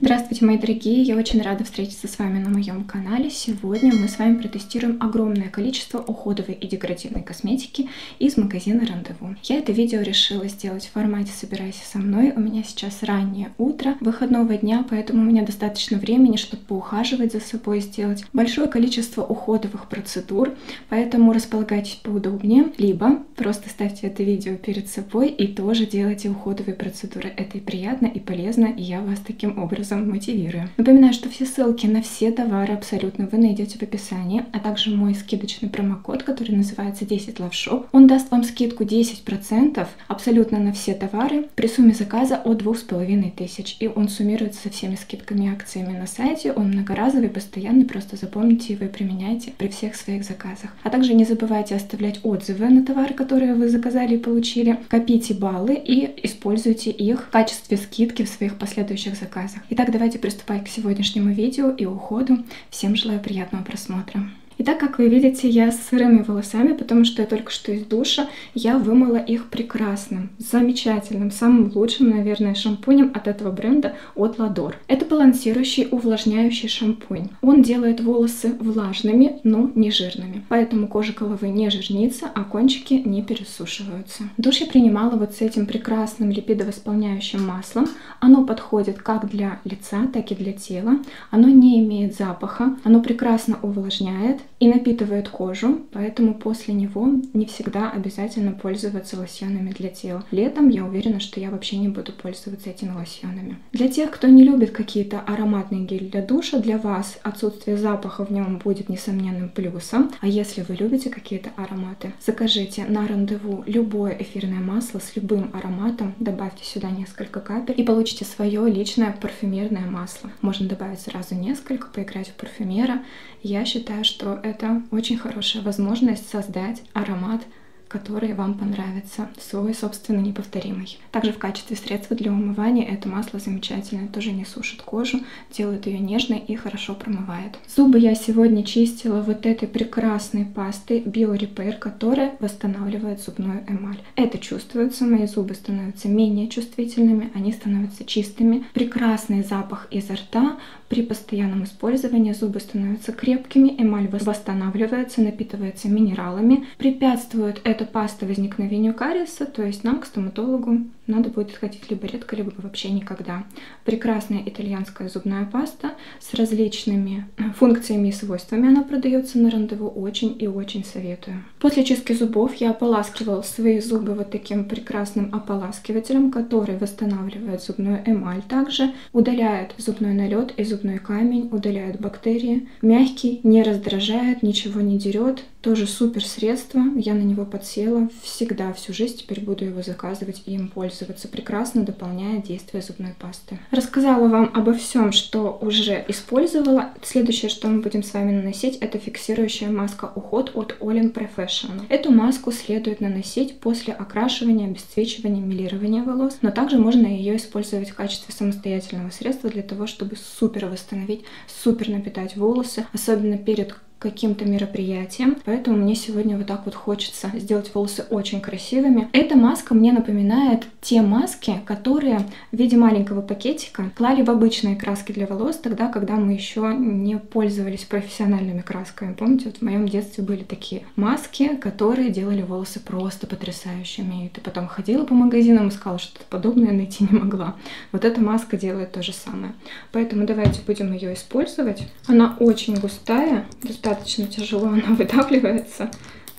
Здравствуйте, мои дорогие! Я очень рада встретиться с вами на моем канале. Сегодня мы с вами протестируем огромное количество уходовой и декоративной косметики из магазина Рандеву. Я это видео решила сделать в формате «Собирайся со мной». У меня сейчас раннее утро выходного дня, поэтому у меня достаточно времени, чтобы поухаживать за собой, сделать большое количество уходовых процедур, поэтому располагайтесь поудобнее, либо просто ставьте это видео перед собой и тоже делайте уходовые процедуры. Это и приятно, и полезно, и я вас таким образом мотивирую. Напоминаю, что все ссылки на все товары абсолютно вы найдете в описании, а также мой скидочный промокод, который называется 10 Love Shop. Он даст вам скидку 10% абсолютно на все товары при сумме заказа от 2500, и он суммируется со всеми скидками и акциями на сайте. Он многоразовый, постоянный, просто запомните его и применяйте при всех своих заказах. А также не забывайте оставлять отзывы на товары, которые вы заказали и получили. Копите баллы и используйте их в качестве скидки в своих последующих заказах. Итак, давайте приступать к сегодняшнему видео и уходу. Всем желаю приятного просмотра. Итак, как вы видите, я с сырыми волосами, потому что я только что из душа, я вымыла их прекрасным, замечательным, самым лучшим, наверное, шампунем от этого бренда от Ладор. Это балансирующий увлажняющий шампунь. Он делает волосы влажными, но не жирными. Поэтому кожа головы не жирнится, а кончики не пересушиваются. Душ я принимала вот с этим прекрасным липидовосполняющим маслом. Оно подходит как для лица, так и для тела. Оно не имеет запаха, оно прекрасно увлажняет, и напитывает кожу, поэтому после него не всегда обязательно пользоваться лосьонами для тела. Летом я уверена, что я вообще не буду пользоваться этими лосьонами. Для тех, кто не любит какие-то ароматные гели для душа, для вас отсутствие запаха в нем будет несомненным плюсом. А если вы любите какие-то ароматы, закажите на рандеву любое эфирное масло с любым ароматом, добавьте сюда несколько капель и получите свое личное парфюмерное масло. Можно добавить сразу несколько, поиграть в парфюмера. Я считаю, что это очень хорошая возможность создать аромат который вам понравится, свой собственный неповторимый. Также в качестве средства для умывания это масло замечательное, тоже не сушит кожу, делает ее нежной и хорошо промывает. Зубы я сегодня чистила вот этой прекрасной пастой Bio Repair, которая восстанавливает зубную эмаль. Это чувствуется, мои зубы становятся менее чувствительными, они становятся чистыми. Прекрасный запах изо рта, при постоянном использовании зубы становятся крепкими, эмаль восстанавливается, напитывается минералами, препятствует эта паста возникновению кариеса, то есть нам к стоматологу надо будет ходить либо редко, либо вообще никогда. Прекрасная итальянская зубная паста с различными э, функциями и свойствами. Она продается на рандеву, очень и очень советую. После чистки зубов я ополаскивала свои зубы вот таким прекрасным ополаскивателем, который восстанавливает зубную эмаль. Также удаляет зубной налет и зубной камень, удаляет бактерии. Мягкий, не раздражает, ничего не дерет. Тоже супер средство. Я на него подсела всегда, всю жизнь теперь буду его заказывать и им пользоваться пользоваться прекрасно, дополняя действие зубной пасты. Рассказала вам обо всем, что уже использовала. Следующее, что мы будем с вами наносить, это фиксирующая маска уход от Olin Professional. Эту маску следует наносить после окрашивания, обесцвечивания, милирования волос, но также можно ее использовать в качестве самостоятельного средства для того, чтобы супер восстановить, супер напитать волосы, особенно перед каким-то мероприятием, поэтому мне сегодня вот так вот хочется сделать волосы очень красивыми. Эта маска мне напоминает те маски, которые в виде маленького пакетика клали в обычные краски для волос, тогда, когда мы еще не пользовались профессиональными красками. Помните, вот в моем детстве были такие маски, которые делали волосы просто потрясающими. И ты потом ходила по магазинам, искала что-то подобное, найти не могла. Вот эта маска делает то же самое. Поэтому давайте будем ее использовать. Она очень густая, достаточно достаточно тяжело она выдавливается,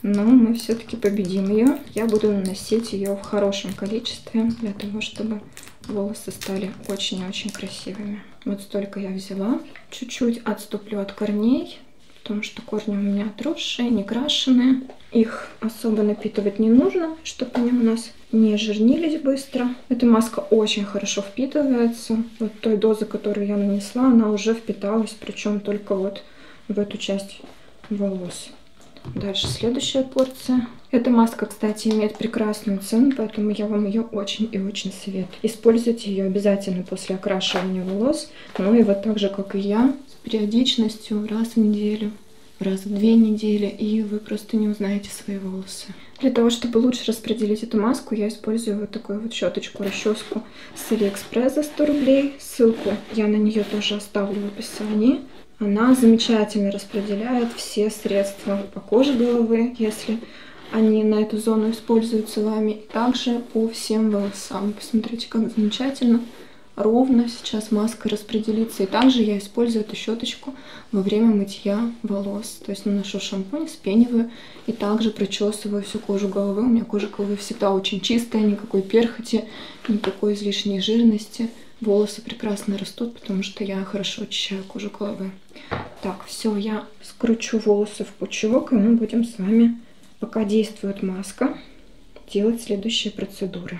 но мы все-таки победим ее. Я буду наносить ее в хорошем количестве для того, чтобы волосы стали очень-очень красивыми. Вот столько я взяла. Чуть-чуть отступлю от корней, потому что корни у меня отросшие, не крашеные. Их особо напитывать не нужно, чтобы они у нас не жирнились быстро. Эта маска очень хорошо впитывается. Вот той дозы, которую я нанесла, она уже впиталась, причем только вот в эту часть волос. Дальше следующая порция. Эта маска, кстати, имеет прекрасную цену, поэтому я вам ее очень и очень советую. Используйте ее обязательно после окрашивания волос. Ну и вот так же, как и я, с периодичностью раз в неделю раз в две недели, и вы просто не узнаете свои волосы. Для того, чтобы лучше распределить эту маску, я использую вот такую вот щеточку, расческу с Алиэкспресс за 100 рублей. Ссылку я на нее тоже оставлю в описании. Она замечательно распределяет все средства по коже головы, если они на эту зону используются вами. Также по всем волосам. Посмотрите, как замечательно ровно сейчас маска распределится. И также я использую эту щеточку во время мытья волос. То есть наношу шампунь, спениваю и также прочесываю всю кожу головы. У меня кожа головы всегда очень чистая, никакой перхоти, никакой излишней жирности. Волосы прекрасно растут, потому что я хорошо очищаю кожу головы. Так, все, я скручу волосы в пучок, и мы будем с вами, пока действует маска, делать следующие процедуры.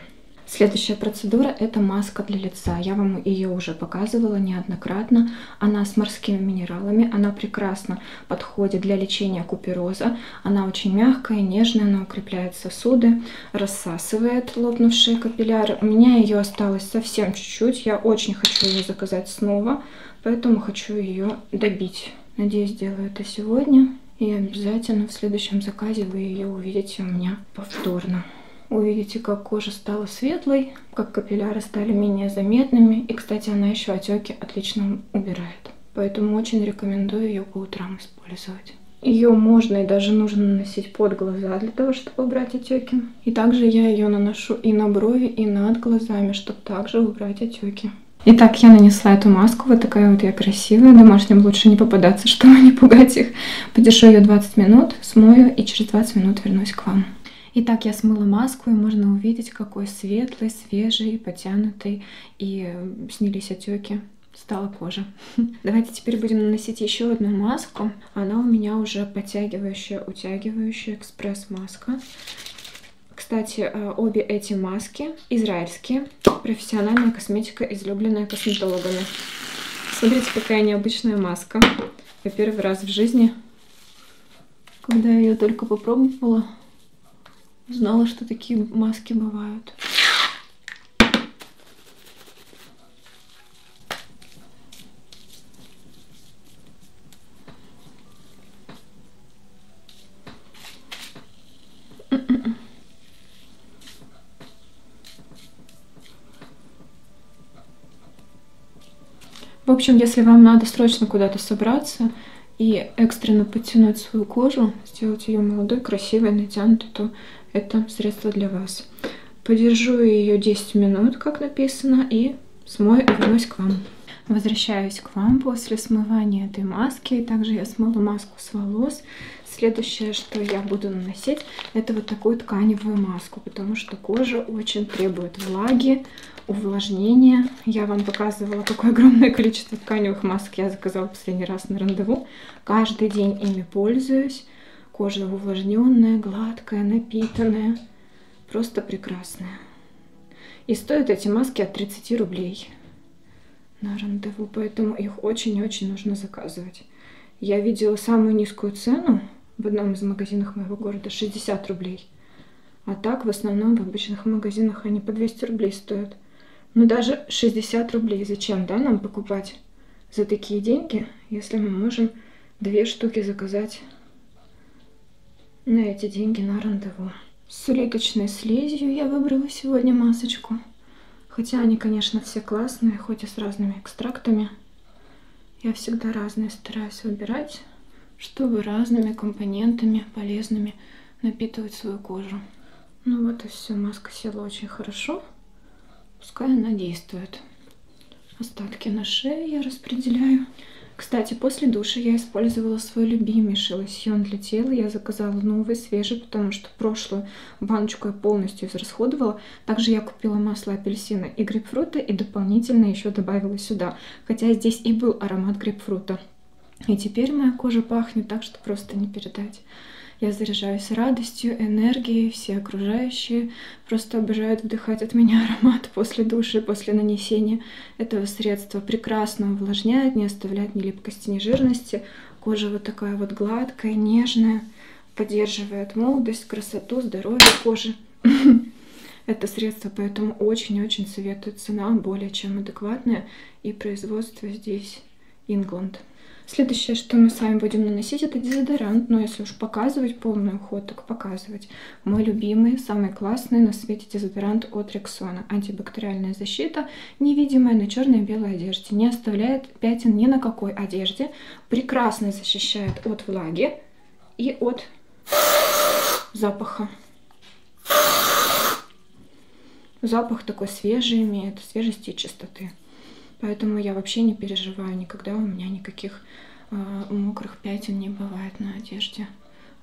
Следующая процедура это маска для лица. Я вам ее уже показывала неоднократно. Она с морскими минералами. Она прекрасно подходит для лечения купероза. Она очень мягкая, нежная, она укрепляет сосуды, рассасывает лопнувшие капилляры. У меня ее осталось совсем чуть-чуть. Я очень хочу ее заказать снова, поэтому хочу ее добить. Надеюсь, сделаю это сегодня. И обязательно в следующем заказе вы ее увидите у меня повторно увидите, как кожа стала светлой, как капилляры стали менее заметными. И, кстати, она еще отеки отлично убирает. Поэтому очень рекомендую ее по утрам использовать. Ее можно и даже нужно наносить под глаза для того, чтобы убрать отеки. И также я ее наношу и на брови, и над глазами, чтобы также убрать отеки. Итак, я нанесла эту маску, вот такая вот я красивая. Домашним лучше не попадаться, чтобы не пугать их. Подержу ее 20 минут, смою и через 20 минут вернусь к вам. Итак, я смыла маску, и можно увидеть, какой светлый, свежий, потянутый, и снялись отеки стала кожа. Давайте теперь будем наносить еще одну маску. Она у меня уже подтягивающая, утягивающая экспресс-маска. Кстати, э, обе эти маски израильские. Профессиональная косметика, излюбленная косметологами. Смотрите, какая необычная маска. Я первый раз в жизни, когда я ее только попробовала, Знала, что такие маски бывают. В общем, если вам надо срочно куда-то собраться и экстренно подтянуть свою кожу, сделать ее молодой, красивой, натянутой, то это средство для вас. Подержу ее 10 минут, как написано, и смою и вернусь к вам. Возвращаюсь к вам после смывания этой маски. Также я смыла маску с волос. Следующее, что я буду наносить, это вот такую тканевую маску, потому что кожа очень требует влаги, увлажнения. Я вам показывала, какое огромное количество тканевых масок я заказала последний раз на рандеву. Каждый день ими пользуюсь. Кожа увлажненная, гладкая, напитанная. Просто прекрасная. И стоят эти маски от 30 рублей на рандеву, поэтому их очень-очень нужно заказывать. Я видела самую низкую цену в одном из магазинов моего города 60 рублей. А так в основном в обычных магазинах они по 200 рублей стоят. Но даже 60 рублей зачем, да, нам покупать за такие деньги, если мы можем две штуки заказать на эти деньги на рандеву. С улиточной слизью я выбрала сегодня масочку. Хотя они, конечно, все классные, хоть и с разными экстрактами. Я всегда разные стараюсь выбирать, чтобы разными компонентами полезными напитывать свою кожу. Ну вот и все, маска села очень хорошо. Пускай она действует. Остатки на шее я распределяю. Кстати, после душа я использовала свой любимейший лосьон для тела. Я заказала новый, свежий, потому что прошлую баночку я полностью израсходовала. Также я купила масло апельсина и грейпфрута и дополнительно еще добавила сюда. Хотя здесь и был аромат грейпфрута. И теперь моя кожа пахнет так, что просто не передать. Я заряжаюсь радостью, энергией, все окружающие просто обожают вдыхать от меня аромат после души, после нанесения этого средства. Прекрасно увлажняет, не оставляет ни липкости, ни жирности. Кожа вот такая вот гладкая, нежная, поддерживает молодость, красоту, здоровье кожи. Это средство, поэтому очень-очень советую. Цена более чем адекватная. И производство здесь Ингланд. Следующее, что мы с вами будем наносить, это дезодорант. Но если уж показывать полный уход, так показывать. Мой любимый, самый классный на свете дезодорант от Рексона. Антибактериальная защита, невидимая на черной и белой одежде. Не оставляет пятен ни на какой одежде. Прекрасно защищает от влаги и от запаха. Запах такой свежий имеет, свежести и чистоты. Поэтому я вообще не переживаю никогда, у меня никаких э, мокрых пятен не бывает на одежде.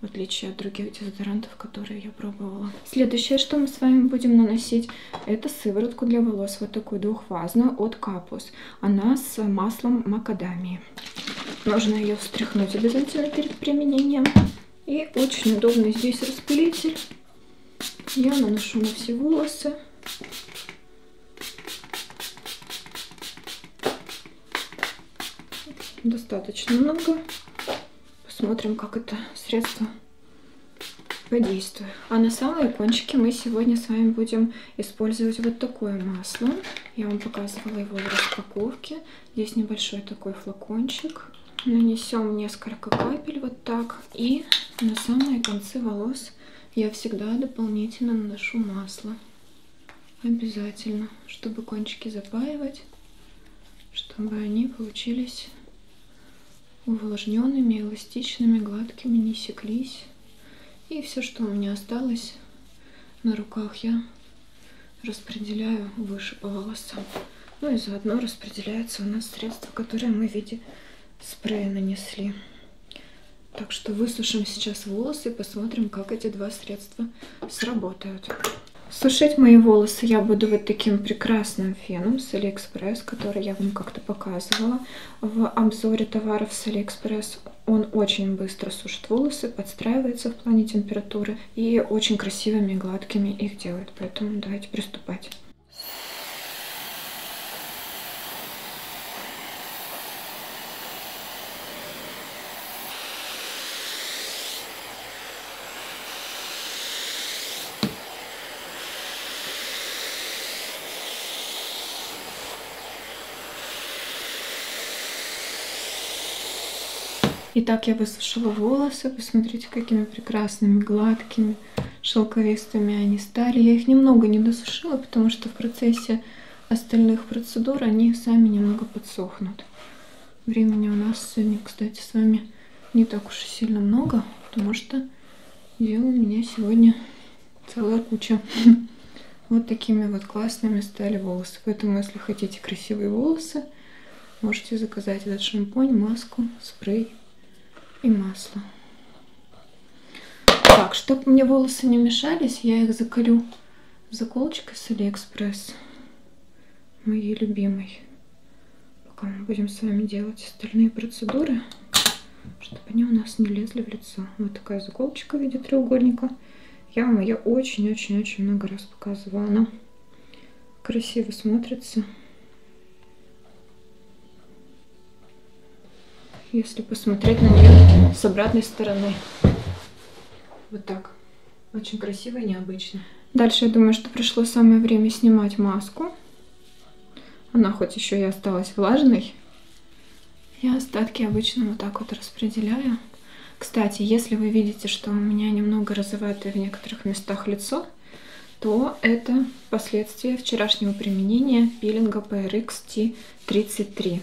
В отличие от других дезодорантов, которые я пробовала. Следующее, что мы с вами будем наносить, это сыворотку для волос. Вот такую двухфазную от Капус. Она с маслом макадамии. Нужно ее встряхнуть обязательно перед применением. И очень удобный здесь распылитель. Я наношу на все волосы. Достаточно много. Посмотрим, как это средство подействует. А на самые кончики мы сегодня с вами будем использовать вот такое масло. Я вам показывала его в распаковке. Здесь небольшой такой флакончик. Нанесем несколько капель вот так. И на самые концы волос я всегда дополнительно наношу масло. Обязательно, чтобы кончики запаивать, чтобы они получились увлажненными, эластичными, гладкими, не секлись. И все, что у меня осталось на руках, я распределяю выше по волосам. Ну и заодно распределяется у нас средство, которое мы в виде спрея нанесли. Так что высушим сейчас волосы и посмотрим, как эти два средства сработают. Сушить мои волосы я буду вот таким прекрасным феном с Алиэкспресс, который я вам как-то показывала в обзоре товаров с Алиэкспресс. Он очень быстро сушит волосы, подстраивается в плане температуры и очень красивыми, гладкими их делает. Поэтому давайте приступать. Итак, я высушила волосы. Посмотрите, какими прекрасными, гладкими, шелковистыми они стали. Я их немного не досушила, потому что в процессе остальных процедур они сами немного подсохнут. Времени у нас сегодня, кстати, с вами не так уж и сильно много, потому что дел у меня сегодня целая куча. Вот такими вот классными стали волосы. Поэтому, если хотите красивые волосы, можете заказать этот шампунь, маску, спрей и масло. Так, чтобы мне волосы не мешались, я их заколю заколочкой с Алиэкспресс. Моей любимой. Пока мы будем с вами делать остальные процедуры, чтобы они у нас не лезли в лицо. Вот такая заколочка в виде треугольника. Я вам ее очень-очень-очень много раз показывала. Она красиво смотрится. Если посмотреть на нее с обратной стороны. Вот так. Очень красиво и необычно. Дальше я думаю, что пришло самое время снимать маску. Она хоть еще и осталась влажной. Я остатки обычно вот так вот распределяю. Кстати, если вы видите, что у меня немного розоватое в некоторых местах лицо, то это последствия вчерашнего применения пилинга PRX T33.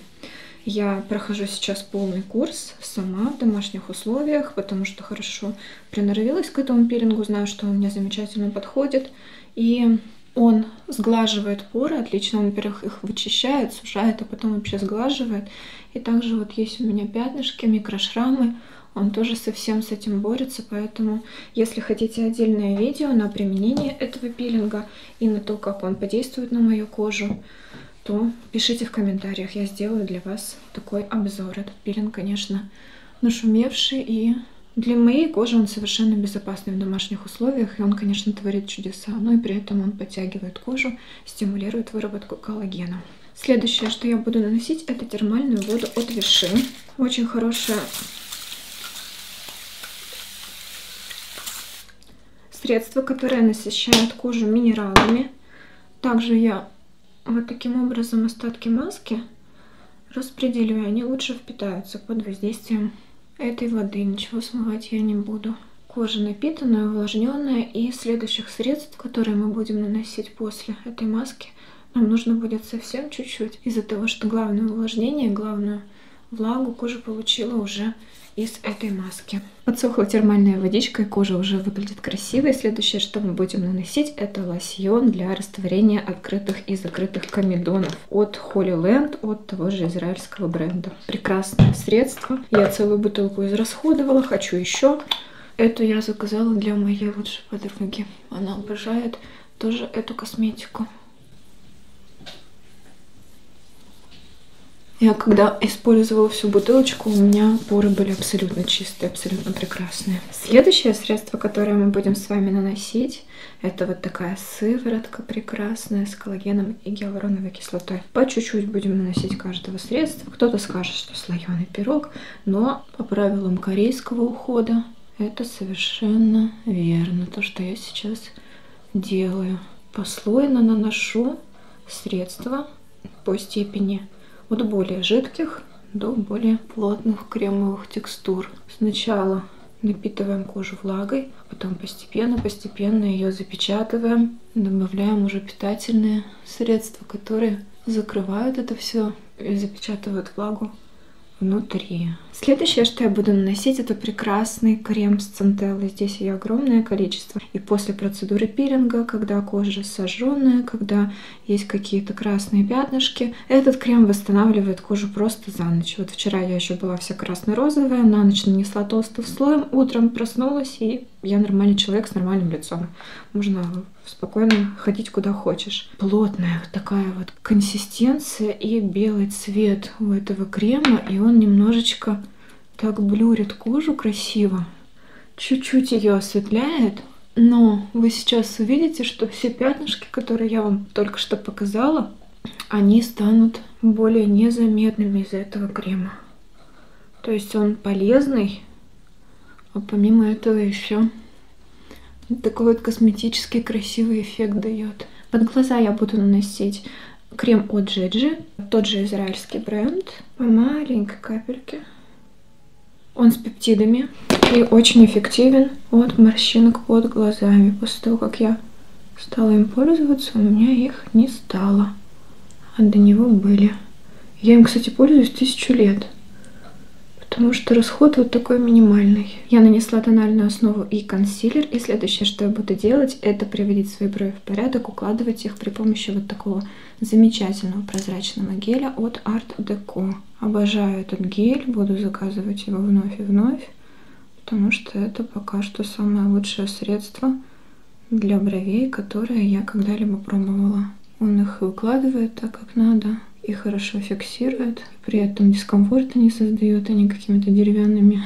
Я прохожу сейчас полный курс сама в домашних условиях, потому что хорошо приноровилась к этому пилингу, знаю, что он мне замечательно подходит. И он сглаживает поры, отлично, он, во-первых, их вычищает, сужает, а потом вообще сглаживает. И также вот есть у меня пятнышки, микрошрамы, он тоже совсем с этим борется, поэтому если хотите отдельное видео на применение этого пилинга и на то, как он подействует на мою кожу, то пишите в комментариях, я сделаю для вас такой обзор. Этот пилинг, конечно, нашумевший и для моей кожи он совершенно безопасный в домашних условиях, и он, конечно, творит чудеса, но и при этом он подтягивает кожу, стимулирует выработку коллагена. Следующее, что я буду наносить, это термальную воду от Виши. Очень хорошее средство, которое насыщает кожу минералами. Также я вот таким образом остатки маски распределю, они лучше впитаются под воздействием этой воды. Ничего смывать я не буду. Кожа напитанная, увлажненная, и следующих средств, которые мы будем наносить после этой маски, нам нужно будет совсем чуть-чуть. Из-за того, что главное увлажнение, главную влагу кожа получила уже из этой маски. Подсохла термальная водичка, и кожа уже выглядит красивой. Следующее, что мы будем наносить, это лосьон для растворения открытых и закрытых комедонов от Holy Land, от того же израильского бренда. Прекрасное средство. Я целую бутылку израсходовала, хочу еще. Эту я заказала для моей лучшей подруги. Она обожает тоже эту косметику. Я когда использовала всю бутылочку, у меня поры были абсолютно чистые, абсолютно прекрасные. Следующее средство, которое мы будем с вами наносить, это вот такая сыворотка прекрасная с коллагеном и гиалуроновой кислотой. По чуть-чуть будем наносить каждого средства. Кто-то скажет, что слоеный пирог, но по правилам корейского ухода это совершенно верно. То, что я сейчас делаю. Послойно наношу средства по степени от более жидких до более плотных кремовых текстур. Сначала напитываем кожу влагой, потом постепенно-постепенно ее запечатываем, добавляем уже питательные средства, которые закрывают это все и запечатывают влагу внутри. Следующее, что я буду наносить, это прекрасный крем с центеллой. Здесь ее огромное количество. И после процедуры пилинга, когда кожа сожженная, когда есть какие-то красные пятнышки, этот крем восстанавливает кожу просто за ночь. Вот вчера я еще была вся красно-розовая, на ночь нанесла толстым слоем, утром проснулась и я нормальный человек с нормальным лицом. Можно спокойно ходить куда хочешь. Плотная такая вот консистенция и белый цвет у этого крема, и он немножечко так блюрит кожу красиво. Чуть-чуть ее осветляет, но вы сейчас увидите, что все пятнышки, которые я вам только что показала, они станут более незаметными из-за этого крема. То есть он полезный, а помимо этого еще такой вот косметический красивый эффект дает. Под глаза я буду наносить крем от Джиджи, тот же израильский бренд, по маленькой капельке. Он с пептидами и очень эффективен от морщинок под глазами. После того, как я стала им пользоваться, у меня их не стало, а до него были. Я им, кстати, пользуюсь тысячу лет потому что расход вот такой минимальный. Я нанесла тональную основу и консилер, и следующее, что я буду делать, это приводить свои брови в порядок, укладывать их при помощи вот такого замечательного прозрачного геля от Art Deco. Обожаю этот гель, буду заказывать его вновь и вновь, потому что это пока что самое лучшее средство для бровей, которое я когда-либо пробовала. Он их выкладывает так, как надо и хорошо фиксирует, при этом дискомфорта не создает, они какими-то деревянными,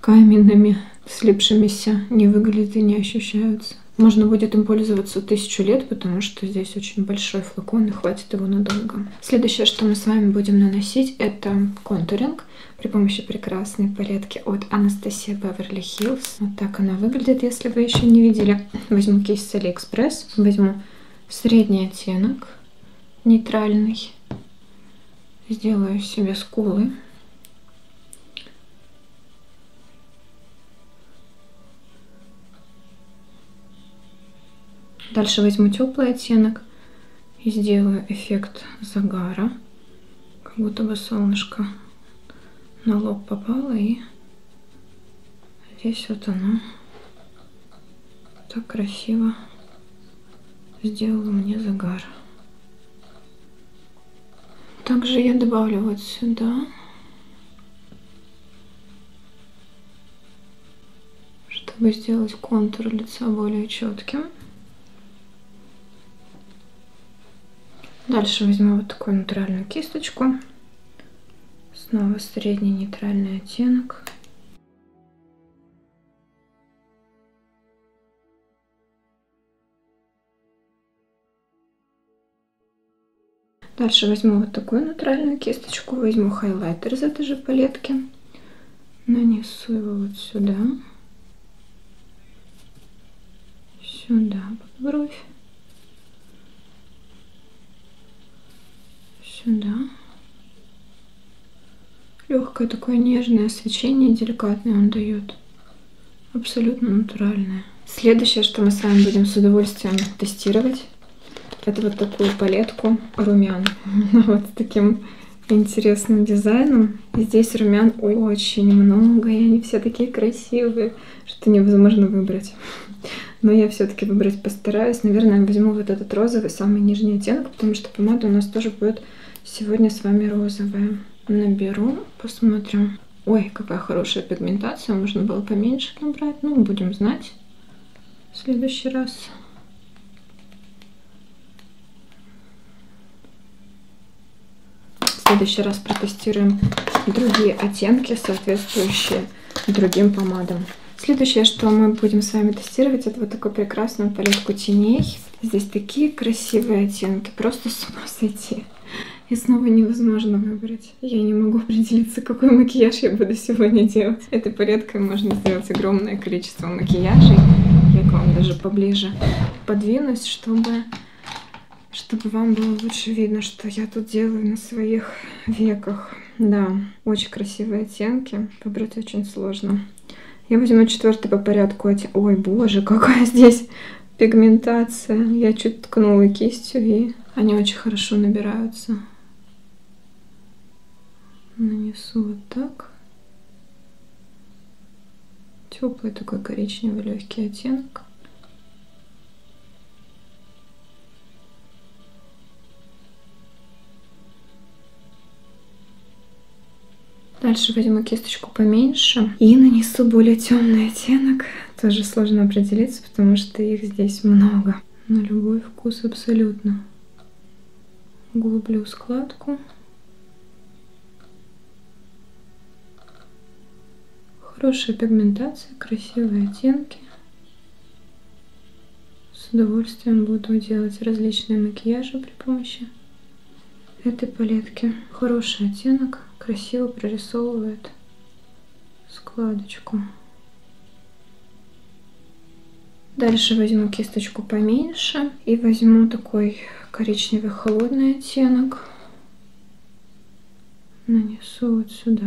каменными, слипшимися не выглядят и не ощущаются. Можно будет им пользоваться тысячу лет, потому что здесь очень большой флакон и хватит его надолго. Следующее, что мы с вами будем наносить, это контуринг при помощи прекрасной палетки от Anastasia Beverly Hills. Вот так она выглядит, если вы еще не видели. Возьму кейс с Алиэкспресс, возьму средний оттенок, нейтральный, сделаю себе скулы. Дальше возьму теплый оттенок и сделаю эффект загара, как будто бы солнышко на лоб попало и здесь вот оно так красиво сделало мне загар. Также я добавлю вот сюда, чтобы сделать контур лица более четким. Дальше возьму вот такую натуральную кисточку. Снова средний нейтральный оттенок. Дальше возьму вот такую натуральную кисточку, возьму хайлайтер из этой же палетки, нанесу его вот сюда, сюда под бровь, сюда Легкое такое нежное свечение, деликатное он дает. Абсолютно натуральное. Следующее, что мы с вами будем с удовольствием тестировать, это вот такую палетку румян. вот с таким интересным дизайном. Здесь румян очень много, и они все такие красивые, что невозможно выбрать. Но я все-таки выбрать постараюсь. Наверное, возьму вот этот розовый, самый нижний оттенок, потому что помада у нас тоже будет сегодня с вами розовая. Наберу, посмотрим. Ой, какая хорошая пигментация, можно было поменьше набрать. Ну, будем знать в следующий раз. В следующий раз протестируем другие оттенки, соответствующие другим помадам. Следующее, что мы будем с вами тестировать, это вот такую прекрасную палетку теней. Здесь такие красивые оттенки, просто с ума сойти. И снова невозможно выбрать. Я не могу определиться, какой макияж я буду сегодня делать. Этой палеткой можно сделать огромное количество макияжей. Я к вам даже поближе подвинусь, чтобы, чтобы вам было лучше видно, что я тут делаю на своих веках. Да, очень красивые оттенки. Выбрать очень сложно. Я возьму четвертый по порядку. Ой, боже, какая здесь пигментация. Я чуть ткнула кистью, и они очень хорошо набираются. Нанесу вот так. Теплый такой коричневый легкий оттенок. Дальше возьму кисточку поменьше и нанесу более темный оттенок. Тоже сложно определиться, потому что их здесь много. На любой вкус абсолютно. Углублю складку. Хорошая пигментация, красивые оттенки. С удовольствием буду делать различные макияжи при помощи этой палетки. Хороший оттенок, красиво прорисовывает складочку. Дальше возьму кисточку поменьше и возьму такой коричневый холодный оттенок. Нанесу вот сюда.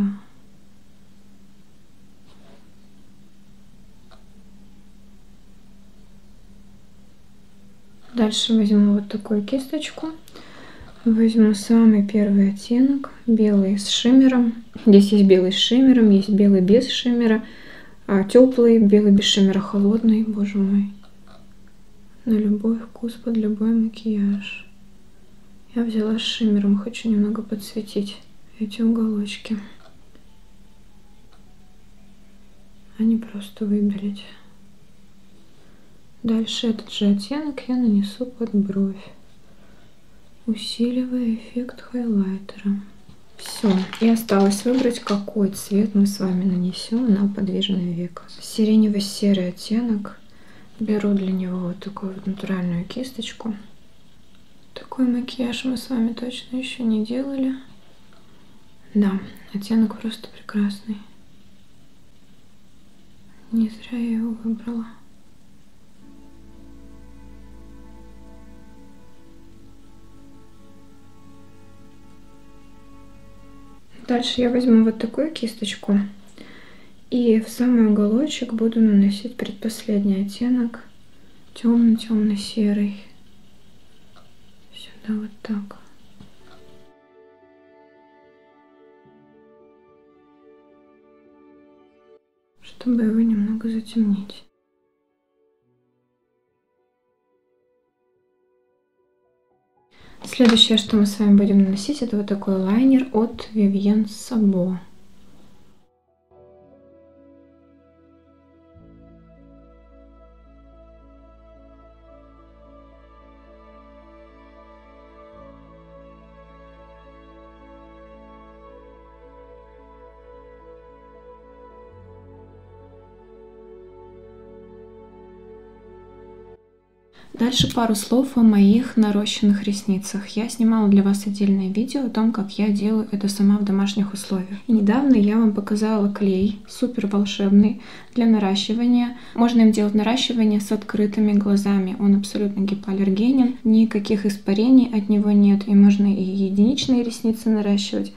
Дальше возьму вот такую кисточку. Возьму самый первый оттенок, белый с шиммером. Здесь есть белый с шиммером, есть белый без шиммера, а теплый, белый без шиммера, холодный, боже мой. На любой вкус, под любой макияж. Я взяла с шиммером, хочу немного подсветить эти уголочки. А не просто выбелить. Дальше этот же оттенок я нанесу под бровь, усиливая эффект хайлайтера. Все, и осталось выбрать, какой цвет мы с вами нанесем на подвижное веко. Сиренево-серый оттенок. Беру для него вот такую вот натуральную кисточку. Такой макияж мы с вами точно еще не делали. Да, оттенок просто прекрасный. Не зря я его выбрала. Дальше я возьму вот такую кисточку и в самый уголочек буду наносить предпоследний оттенок темно-темно-серый. Сюда вот так. Чтобы его немного затемнить. Следующее, что мы с вами будем наносить, это вот такой лайнер от Vivienne Sabo. Дальше пару слов о моих нарощенных ресницах. Я снимала для вас отдельное видео о том, как я делаю это сама в домашних условиях. И недавно я вам показала клей, супер волшебный, для наращивания. Можно им делать наращивание с открытыми глазами. Он абсолютно гипоаллергенен, никаких испарений от него нет. И можно и единичные ресницы наращивать,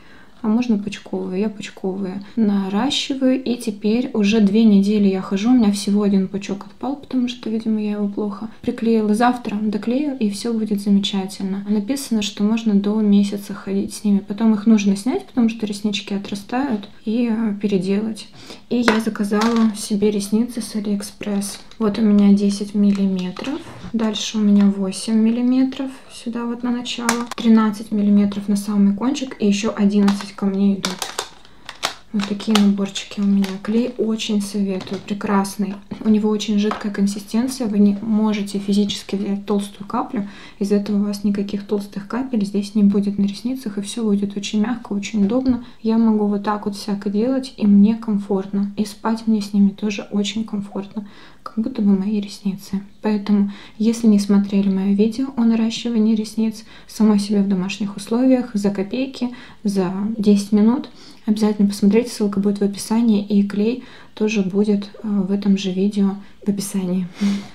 а можно пучковые. Я пучковые наращиваю, и теперь уже две недели я хожу, у меня всего один пучок отпал, потому что, видимо, я его плохо приклеила. Завтра доклею, и все будет замечательно. Написано, что можно до месяца ходить с ними. Потом их нужно снять, потому что реснички отрастают, и э, переделать. И я заказала себе ресницы с Алиэкспресс. Вот у меня 10 миллиметров. Дальше у меня 8 миллиметров. Сюда вот на начало. 13 миллиметров на самый кончик. И еще 11 ко мне идут. Вот такие наборчики у меня. Клей очень советую, прекрасный. У него очень жидкая консистенция. Вы не можете физически взять толстую каплю. Из этого у вас никаких толстых капель здесь не будет на ресницах. И все будет очень мягко, очень удобно. Я могу вот так вот всяко делать, и мне комфортно. И спать мне с ними тоже очень комфортно. Как будто бы мои ресницы. Поэтому, если не смотрели мое видео о наращивании ресниц самой себе в домашних условиях за копейки, за 10 минут, Обязательно посмотрите, ссылка будет в описании, и клей тоже будет э, в этом же видео в описании.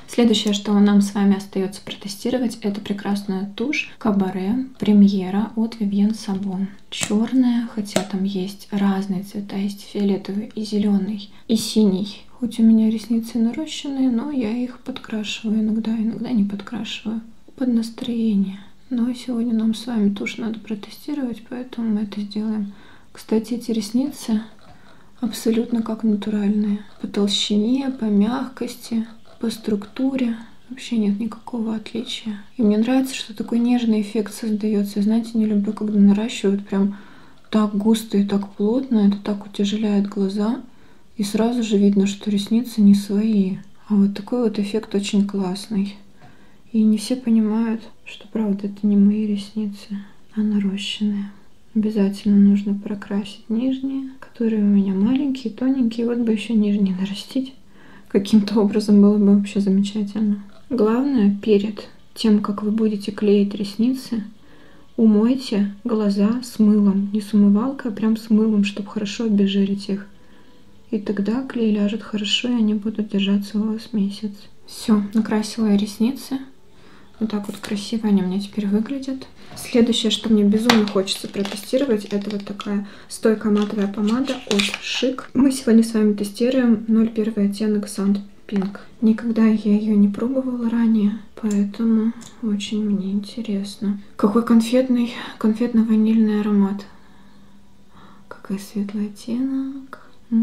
Следующее, что нам с вами остается протестировать, это прекрасная тушь Кабаре Премьера от Vivienne Sabon. Черная, хотя там есть разные цвета, есть фиолетовый и зеленый, и синий. Хоть у меня ресницы нарощенные, но я их подкрашиваю иногда, иногда не подкрашиваю. Под настроение. Но сегодня нам с вами тушь надо протестировать, поэтому мы это сделаем кстати, эти ресницы абсолютно как натуральные. По толщине, по мягкости, по структуре. Вообще нет никакого отличия. И мне нравится, что такой нежный эффект создается. Знаете, не люблю, когда наращивают прям так густо и так плотно. Это так утяжеляет глаза. И сразу же видно, что ресницы не свои. А вот такой вот эффект очень классный. И не все понимают, что правда это не мои ресницы, а нарощенные. Обязательно нужно прокрасить нижние, которые у меня маленькие, тоненькие. Вот бы еще нижние нарастить. Каким-то образом было бы вообще замечательно. Главное, перед тем, как вы будете клеить ресницы, умойте глаза с мылом. Не с умывалкой, а прям с мылом, чтобы хорошо обезжирить их. И тогда клей ляжет хорошо, и они будут держаться у вас месяц. Все, накрасила я ресницы. Вот так вот красиво они у меня теперь выглядят. Следующее, что мне безумно хочется протестировать, это вот такая стойкая матовая помада от Chic. Мы сегодня с вами тестируем 01 оттенок Sand Pink. Никогда я ее не пробовала ранее, поэтому очень мне интересно. Какой конфетный, конфетно-ванильный аромат. Какой светлый оттенок. Я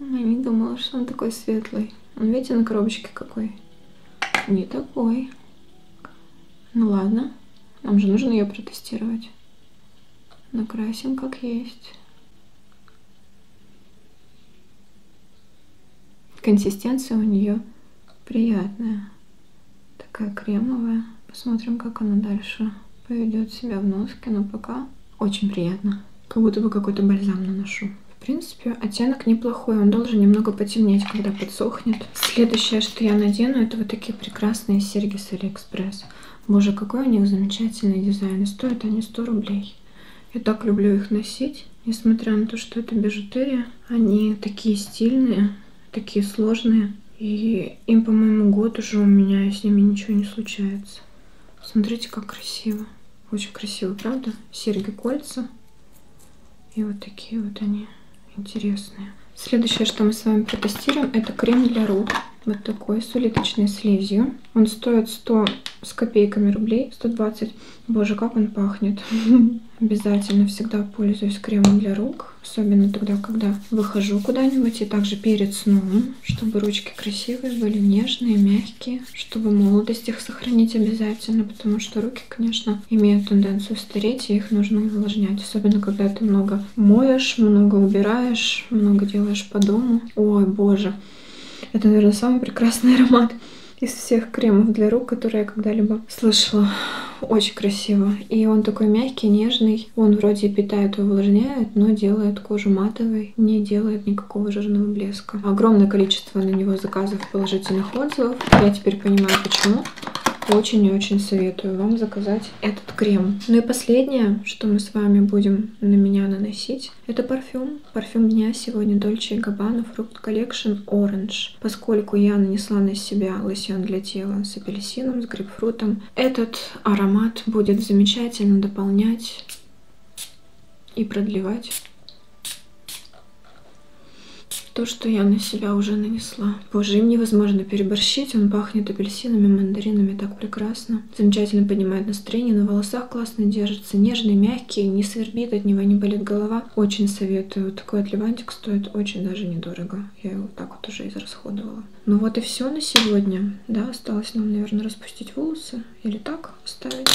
не думала, что он такой светлый. Видите, на коробочке какой? Не такой. Ну ладно, нам же нужно ее протестировать. Накрасим как есть. Консистенция у нее приятная. Такая кремовая. Посмотрим, как она дальше поведет себя в носке. Но пока очень приятно. Как будто бы какой-то бальзам наношу. В принципе, оттенок неплохой. Он должен немного потемнеть, когда подсохнет. Следующее, что я надену, это вот такие прекрасные серьги с Алиэкспресс. Боже, какой у них замечательный дизайн. И стоят они 100 рублей. Я так люблю их носить. Несмотря на то, что это бижутерия, они такие стильные, такие сложные. И им, по-моему, год уже у меня, и с ними ничего не случается. Смотрите, как красиво. Очень красиво, правда? Серьги-кольца. И вот такие вот они интересные. Следующее, что мы с вами протестируем, это крем для рук. Вот такой, с улиточной слизью. Он стоит 100 с копейками рублей, 120. Боже, как он пахнет. Обязательно всегда пользуюсь кремом для рук. Особенно тогда, когда выхожу куда-нибудь. И также перед сном, чтобы ручки красивые были, нежные, мягкие. Чтобы молодость их сохранить обязательно. Потому что руки, конечно, имеют тенденцию стареть. И их нужно увлажнять. Особенно, когда ты много моешь, много убираешь, много делаешь по дому. Ой, боже. Это, наверное, самый прекрасный аромат из всех кремов для рук, которые я когда-либо слышала. Очень красиво. И он такой мягкий, нежный. Он вроде питает и увлажняет, но делает кожу матовой, не делает никакого жирного блеска. Огромное количество на него заказов положительных отзывов. Я теперь понимаю, почему. Очень и очень советую вам заказать этот крем. Ну и последнее, что мы с вами будем на меня наносить, это парфюм. Парфюм дня сегодня Dolce Gabbana Fruit Collection Orange. Поскольку я нанесла на себя лосьон для тела с апельсином, с грейпфрутом, этот аромат будет замечательно дополнять и продлевать то, что я на себя уже нанесла. Боже, им невозможно переборщить. Он пахнет апельсинами, мандаринами так прекрасно. Замечательно поднимает настроение, на волосах классно держится. Нежный, мягкий, не свербит, от него не болит голова. Очень советую. Такой отливантик стоит очень даже недорого. Я его так вот уже израсходовала. Ну вот и все на сегодня. Да, осталось нам, наверное, распустить волосы. Или так оставить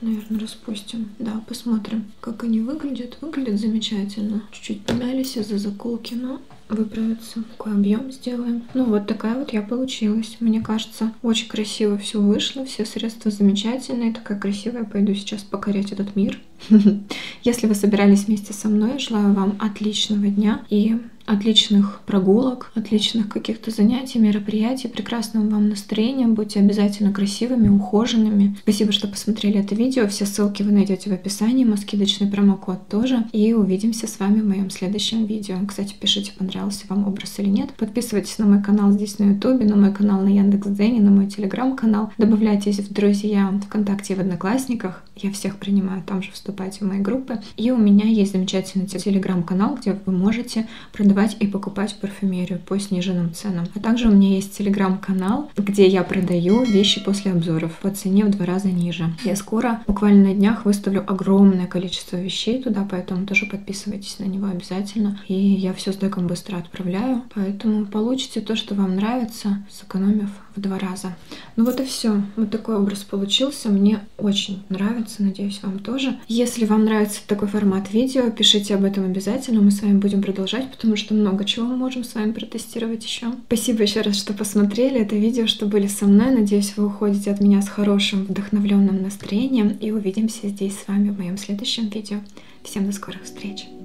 наверное, распустим. Да, посмотрим, как они выглядят. Выглядят замечательно. Чуть-чуть помялись из-за заколки, но выправиться. Такой объем сделаем. Ну вот такая вот я получилась. Мне кажется, очень красиво все вышло. Все средства замечательные. Такая красивая. Пойду сейчас покорять этот мир. Если вы собирались вместе со мной, желаю вам отличного дня и отличных прогулок, отличных каких-то занятий, мероприятий, прекрасного вам настроения. Будьте обязательно красивыми, ухоженными. Спасибо, что посмотрели это видео. Все ссылки вы найдете в описании, мой скидочный промокод тоже. И увидимся с вами в моем следующем видео. Кстати, пишите, понравился вам образ или нет. Подписывайтесь на мой канал здесь на ютубе, на мой канал на Яндекс.Дзене, на мой телеграм-канал. Добавляйтесь в друзья ВКонтакте и в Одноклассниках. Я всех принимаю, там же вступайте в мои группы. И у меня есть замечательный телеграм-канал, где вы можете продавать и покупать парфюмерию по сниженным ценам. А также у меня есть телеграм-канал, где я продаю вещи после обзоров по цене в два раза ниже. Я скоро, буквально на днях, выставлю огромное количество вещей туда, поэтому тоже подписывайтесь на него обязательно. И я все с деком быстро отправляю, поэтому получите то, что вам нравится, сэкономив в два раза. Ну вот и все. Вот такой образ получился. Мне очень нравится. Надеюсь, вам тоже. Если вам нравится такой формат видео, пишите об этом обязательно. Мы с вами будем продолжать, потому что много чего мы можем с вами протестировать еще. Спасибо еще раз, что посмотрели это видео, что были со мной. Надеюсь, вы уходите от меня с хорошим, вдохновленным настроением. И увидимся здесь с вами в моем следующем видео. Всем до скорых встреч!